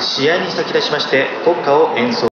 試合に先立ちまして国歌を演奏